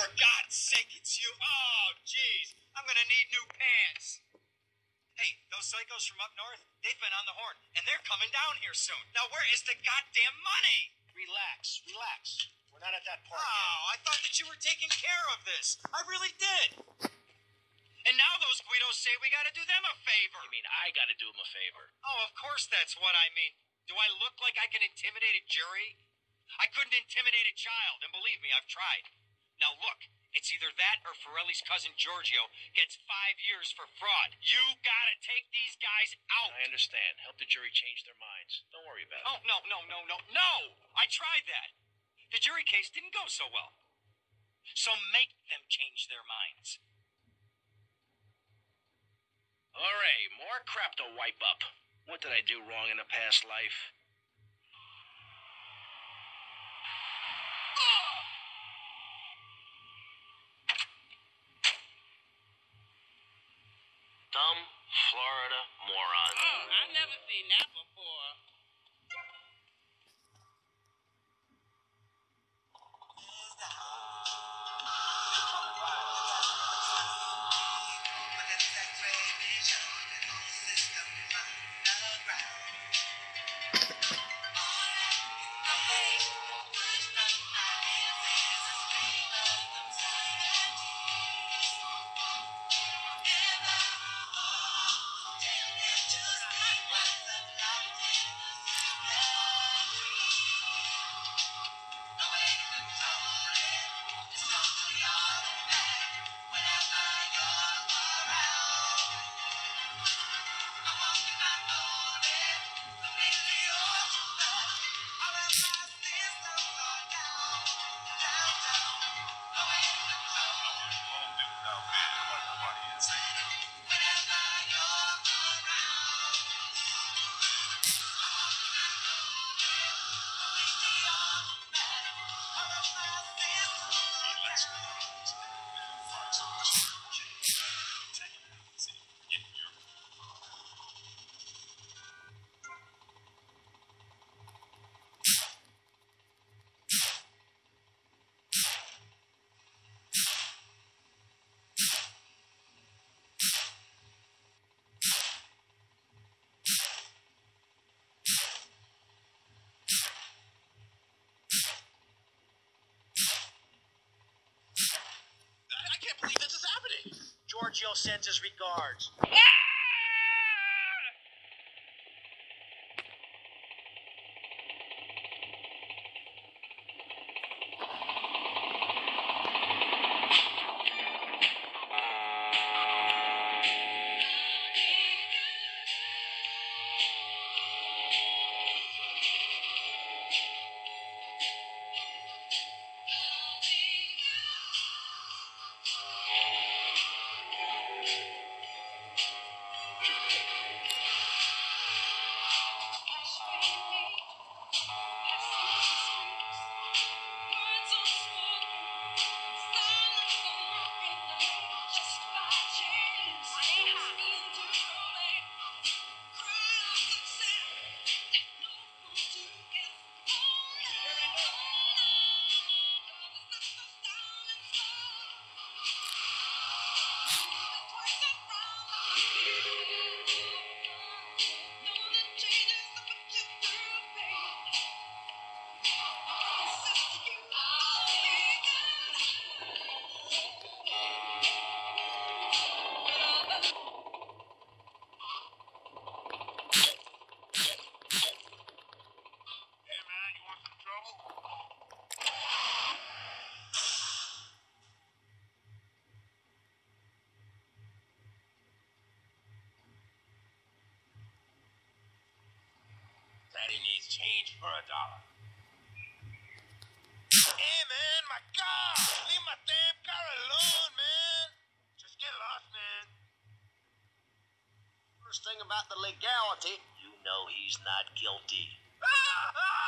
for God's sake, it's you. Oh, jeez. I'm gonna need new pants. Hey, those psychos from up north, they've been on the horn, and they're coming down here soon. Now, where is the goddamn money? Relax, relax. We're not at that part Oh, I thought that you were taking care of this. I really did. And now those Guidos say we gotta do them a favor. yet. You mean I gotta do them a favor? Oh, of course that's what I mean. Do I look like I can intimidate a jury? I couldn't intimidate a child, and believe me, I've tried. Now look, it's either that or Forelli's cousin Giorgio gets five years for fraud. You gotta take these guys out. I understand. Help the jury change their minds. Don't worry about it. Oh, no, no, no, no, no! I tried that. The jury case didn't go so well. So make them change their minds. All right, more crap to wipe up. What did I do wrong in a past life? Florida moron. Oh, I never seen that before. Giorgio sends his regards. For a dollar. Hey man, my car! Leave my damn car alone, man! Just get lost, man. First thing about the legality, you know he's not guilty. Ah, ah!